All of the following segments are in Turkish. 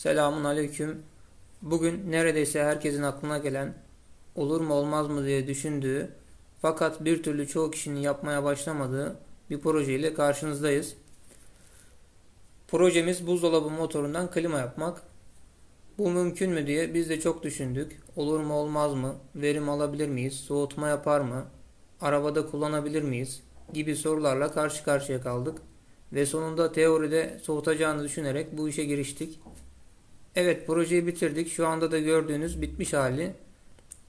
Selamun Aleyküm. Bugün neredeyse herkesin aklına gelen, olur mu olmaz mı diye düşündüğü, fakat bir türlü çoğu kişinin yapmaya başlamadığı bir projeyle karşınızdayız. Projemiz buzdolabı motorundan klima yapmak. Bu mümkün mü diye biz de çok düşündük. Olur mu olmaz mı? Verim alabilir miyiz? Soğutma yapar mı? Arabada kullanabilir miyiz? Gibi sorularla karşı karşıya kaldık. Ve sonunda teoride soğutacağını düşünerek bu işe giriştik. Evet projeyi bitirdik. Şu anda da gördüğünüz bitmiş hali.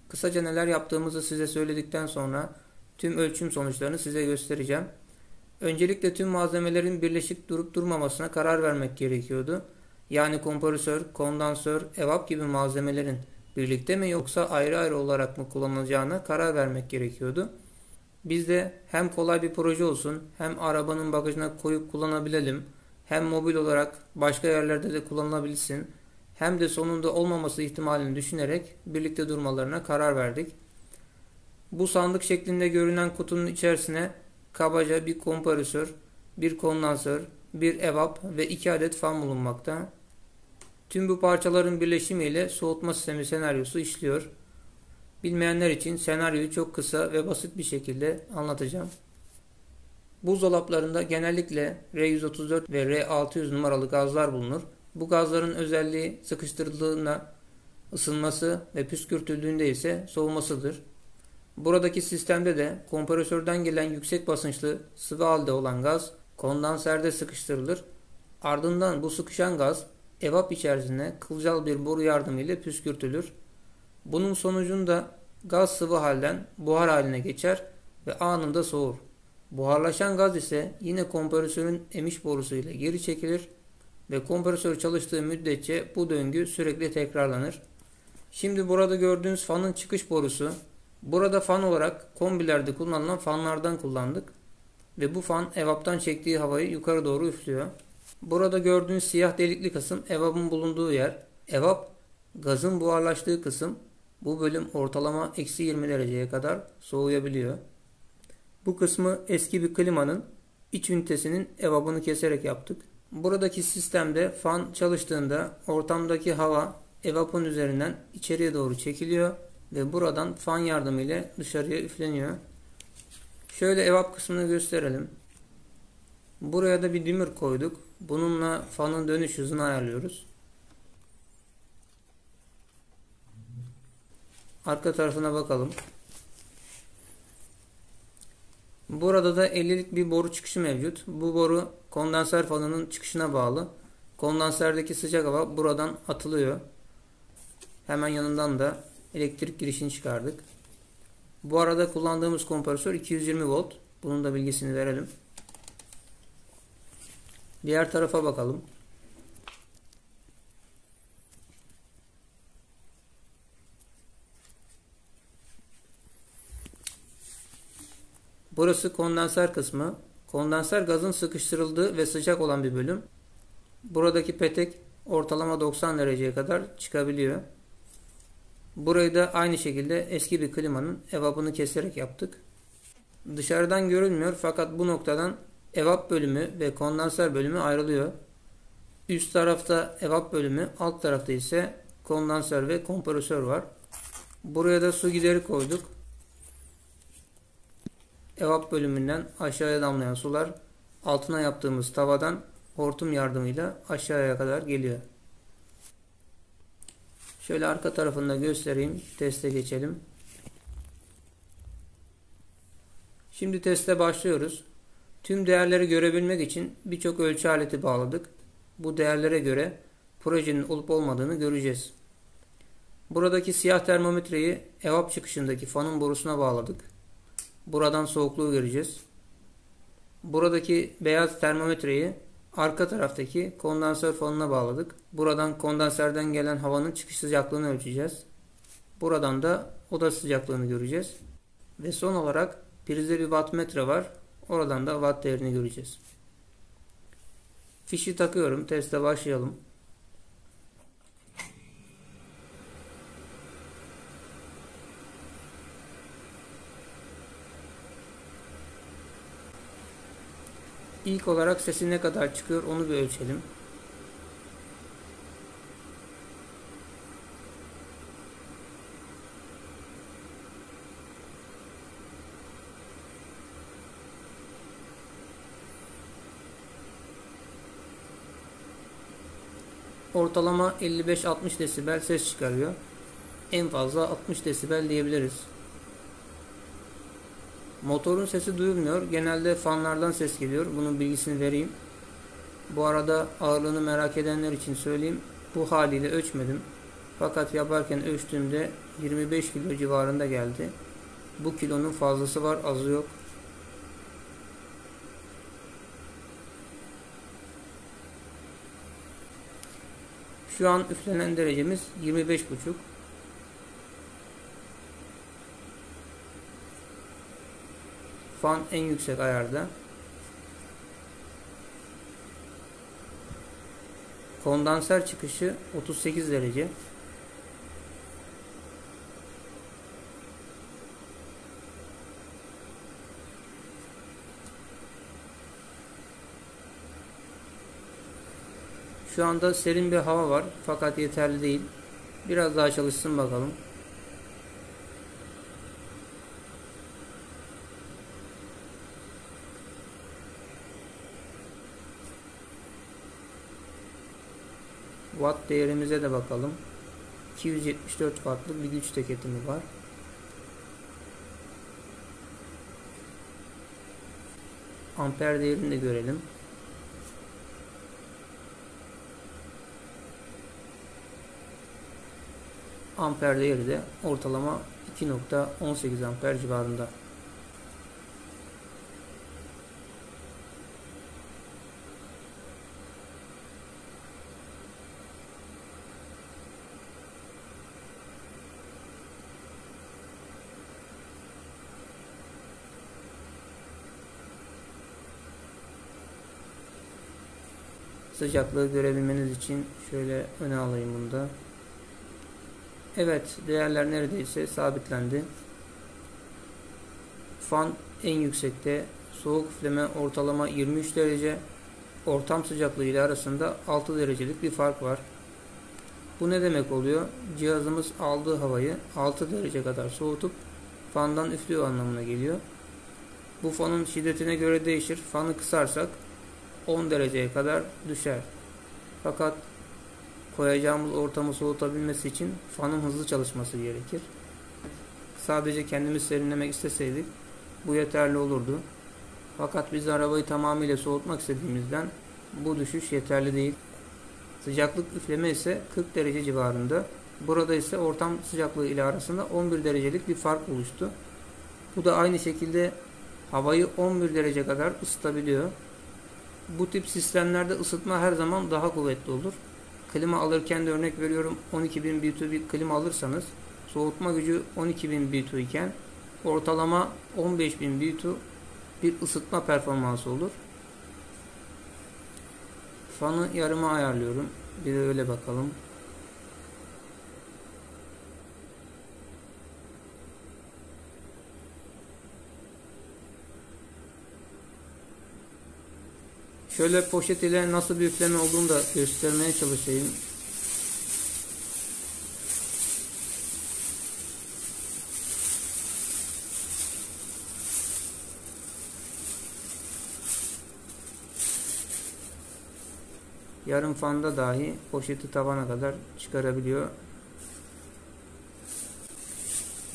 Kısaca neler yaptığımızı size söyledikten sonra tüm ölçüm sonuçlarını size göstereceğim. Öncelikle tüm malzemelerin birleşik durup durmamasına karar vermek gerekiyordu. Yani kompresör, kondansör, evap gibi malzemelerin birlikte mi yoksa ayrı ayrı olarak mı kullanılacağına karar vermek gerekiyordu. Biz de hem kolay bir proje olsun hem arabanın bagajına koyup kullanabilelim hem mobil olarak başka yerlerde de kullanılabilsin hem de sonunda olmaması ihtimalini düşünerek birlikte durmalarına karar verdik. Bu sandık şeklinde görünen kutunun içerisine kabaca bir kompresör, bir kondansör, bir evap ve iki adet fan bulunmakta. Tüm bu parçaların birleşimiyle soğutma sistemi senaryosu işliyor. Bilmeyenler için senaryoyu çok kısa ve basit bir şekilde anlatacağım. Buzdolaplarında genellikle R134 ve R600 numaralı gazlar bulunur. Bu gazların özelliği sıkıştırıldığında ısınması ve püskürtüldüğünde ise soğumasıdır. Buradaki sistemde de kompresörden gelen yüksek basınçlı sıvı halde olan gaz kondanserde sıkıştırılır. Ardından bu sıkışan gaz evap içerisine kılcal bir boru yardımıyla püskürtülür. Bunun sonucunda gaz sıvı halden buhar haline geçer ve anında soğur. Buharlaşan gaz ise yine kompresörün emiş borusuyla geri çekilir ve kompresör çalıştığı müddetçe bu döngü sürekli tekrarlanır. Şimdi burada gördüğünüz fanın çıkış borusu. Burada fan olarak kombilerde kullanılan fanlardan kullandık. Ve bu fan evaptan çektiği havayı yukarı doğru üflüyor. Burada gördüğünüz siyah delikli kısım evapın bulunduğu yer. Evap gazın buharlaştığı kısım. Bu bölüm ortalama eksi 20 dereceye kadar soğuyabiliyor. Bu kısmı eski bir klimanın iç ünitesinin evabını keserek yaptık. Buradaki sistemde fan çalıştığında ortamdaki hava evapın üzerinden içeriye doğru çekiliyor ve buradan fan yardımıyla dışarıya üfleniyor. Şöyle evap kısmını gösterelim. Buraya da bir dimir koyduk. Bununla fanın dönüş hızını ayarlıyoruz. Arka tarafına bakalım. Burada da 50'lik bir boru çıkışı mevcut. Bu boru kondanser fanının çıkışına bağlı. Kondanserdeki sıcak hava buradan atılıyor. Hemen yanından da elektrik girişini çıkardık. Bu arada kullandığımız kompresör 220 volt. Bunun da bilgisini verelim. Diğer tarafa bakalım. Burası kondenser kısmı. Kondenser gazın sıkıştırıldığı ve sıcak olan bir bölüm. Buradaki petek ortalama 90 dereceye kadar çıkabiliyor. Burayı da aynı şekilde eski bir klimanın evapını keserek yaptık. Dışarıdan görülmüyor fakat bu noktadan evap bölümü ve kondenser bölümü ayrılıyor. Üst tarafta evap bölümü, alt tarafta ise kondansör ve kompresör var. Buraya da su gideri koyduk. Evap bölümünden aşağıya damlayan sular altına yaptığımız tavadan hortum yardımıyla aşağıya kadar geliyor. Şöyle arka tarafında göstereyim. Teste geçelim. Şimdi teste başlıyoruz. Tüm değerleri görebilmek için birçok ölçü aleti bağladık. Bu değerlere göre projenin olup olmadığını göreceğiz. Buradaki siyah termometreyi evap çıkışındaki fanın borusuna bağladık. Buradan soğukluğu göreceğiz. Buradaki beyaz termometreyi arka taraftaki kondansör fanına bağladık. Buradan kondanserden gelen havanın çıkış sıcaklığını ölçeceğiz. Buradan da oda sıcaklığını göreceğiz. Ve son olarak prizde bir wattmetre var. Oradan da watt değerini göreceğiz. Fişi takıyorum. Teste başlayalım. İlk olarak sesi ne kadar çıkıyor onu bir ölçelim. Ortalama 55-60 desibel ses çıkarıyor. En fazla 60 desibel diyebiliriz. Motorun sesi duyulmuyor. Genelde fanlardan ses geliyor. Bunun bilgisini vereyim. Bu arada ağırlığını merak edenler için söyleyeyim. Bu haliyle ölçmedim. Fakat yaparken ölçtüğümde 25 kilo civarında geldi. Bu kilonun fazlası var, azı yok. Şu an üflenen derecemiz 25,5. Fan en yüksek ayarda. Kondanser çıkışı 38 derece. Şu anda serin bir hava var fakat yeterli değil. Biraz daha çalışsın bakalım. Watt değerimize de bakalım. 274 wattlık bir güç tüketimi var. Amper değerini de görelim. Amper değeri de ortalama 2.18 amper civarında. Sıcaklığı görebilmeniz için şöyle öne alayım bunu da. Evet değerler neredeyse sabitlendi. Fan en yüksekte. Soğuk üfleme ortalama 23 derece. Ortam sıcaklığı ile arasında 6 derecelik bir fark var. Bu ne demek oluyor? Cihazımız aldığı havayı 6 derece kadar soğutup fandan üflüyor anlamına geliyor. Bu fanın şiddetine göre değişir. Fanı kısarsak 10 dereceye kadar düşer. Fakat koyacağımız ortamı soğutabilmesi için fanın hızlı çalışması gerekir. Sadece kendimiz serinlemek isteseydik bu yeterli olurdu. Fakat biz arabayı tamamıyla soğutmak istediğimizden bu düşüş yeterli değil. Sıcaklık üfleme ise 40 derece civarında. Burada ise ortam sıcaklığı ile arasında 11 derecelik bir fark oluştu. Bu da aynı şekilde havayı 11 derece kadar ısıtabiliyor. Bu tip sistemlerde ısıtma her zaman daha kuvvetli olur. Klima alırken de örnek veriyorum 12.000 BTU bir klima alırsanız soğutma gücü 12.000 BTU iken ortalama 15.000 BTU bir ısıtma performansı olur. Fanı yarıma ayarlıyorum. Bir de öyle bakalım. Şöyle poşet ile nasıl bir üfleme olduğunu da göstermeye çalışayım. Yarım fanda dahi poşeti tavana kadar çıkarabiliyor.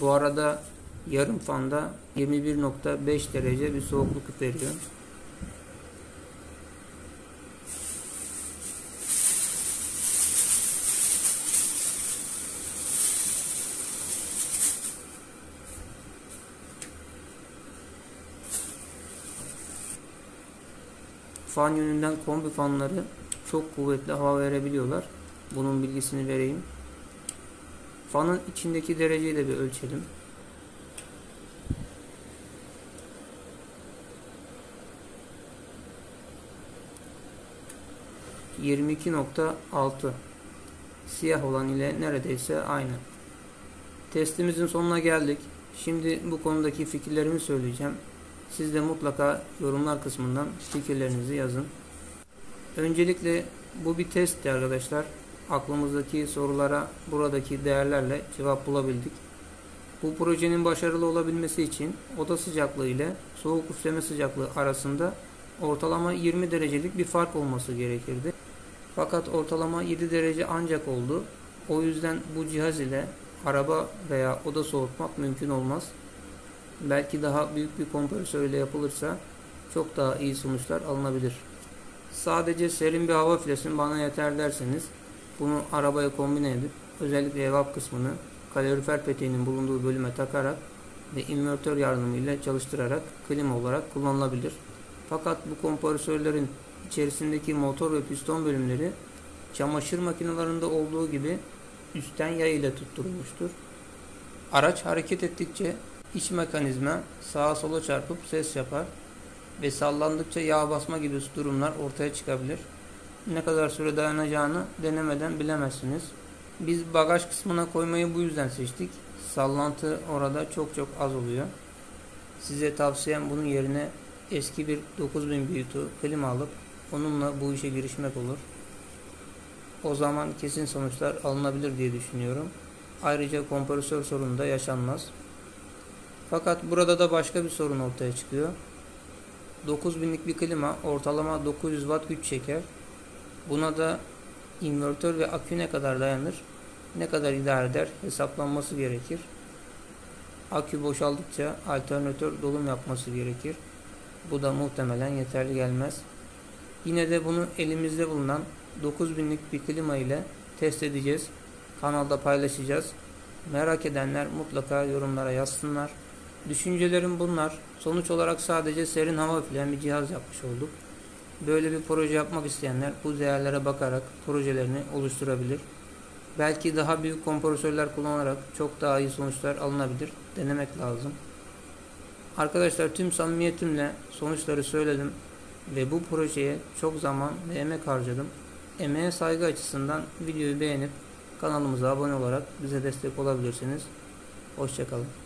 Bu arada yarım fanda 21.5 derece bir soğukluk veriyor. Fan yönünden kombi fanları çok kuvvetli hava verebiliyorlar. Bunun bilgisini vereyim. Fanın içindeki dereceyi de bir ölçelim. %22.6 Siyah olan ile neredeyse aynı. Testimizin sonuna geldik. Şimdi bu konudaki fikirlerimi söyleyeceğim. Siz de mutlaka yorumlar kısmından fikirlerinizi yazın. Öncelikle bu bir testti arkadaşlar. Aklımızdaki sorulara buradaki değerlerle cevap bulabildik. Bu projenin başarılı olabilmesi için oda sıcaklığı ile soğuk üfleme sıcaklığı arasında ortalama 20 derecelik bir fark olması gerekirdi. Fakat ortalama 7 derece ancak oldu. O yüzden bu cihaz ile araba veya oda soğutmak mümkün olmaz. Belki daha büyük bir kompresör ile yapılırsa çok daha iyi sonuçlar alınabilir. Sadece serin bir hava filesin bana yeter derseniz bunu arabaya kombine edip özellikle evap kısmını kalorifer peteğinin bulunduğu bölüme takarak ve invertör yardımıyla çalıştırarak klima olarak kullanılabilir. Fakat bu kompresörlerin içerisindeki motor ve piston bölümleri çamaşır makinelerinde olduğu gibi üstten yay ile tutturulmuştur. Araç hareket ettikçe iç mekanizma sağa sola çarpıp ses yapar ve sallandıkça yağ basma gibi durumlar ortaya çıkabilir. Ne kadar süre dayanacağını denemeden bilemezsiniz. Biz bagaj kısmına koymayı bu yüzden seçtik. Sallantı orada çok çok az oluyor. Size tavsiyem bunun yerine eski bir 9000 büyütü klima alıp onunla bu işe girişmek olur. O zaman kesin sonuçlar alınabilir diye düşünüyorum. Ayrıca kompresör sorunu da yaşanmaz. Fakat burada da başka bir sorun ortaya çıkıyor. 9000'lik bir klima ortalama 900 watt güç çeker. Buna da invertör ve akü ne kadar dayanır, ne kadar idare eder hesaplanması gerekir. Akü boşaldıkça alternatör dolum yapması gerekir. Bu da muhtemelen yeterli gelmez. Yine de bunu elimizde bulunan 9000'lik bir klima ile test edeceğiz. Kanalda paylaşacağız. Merak edenler mutlaka yorumlara yazsınlar. Düşüncelerim bunlar. Sonuç olarak sadece serin hava filan bir cihaz yapmış olduk. Böyle bir proje yapmak isteyenler bu değerlere bakarak projelerini oluşturabilir. Belki daha büyük kompresörler kullanarak çok daha iyi sonuçlar alınabilir. Denemek lazım. Arkadaşlar tüm samimiyetimle sonuçları söyledim ve bu projeye çok zaman ve emek harcadım. Emeğe saygı açısından videoyu beğenip kanalımıza abone olarak bize destek olabilirsiniz. Hoşçakalın.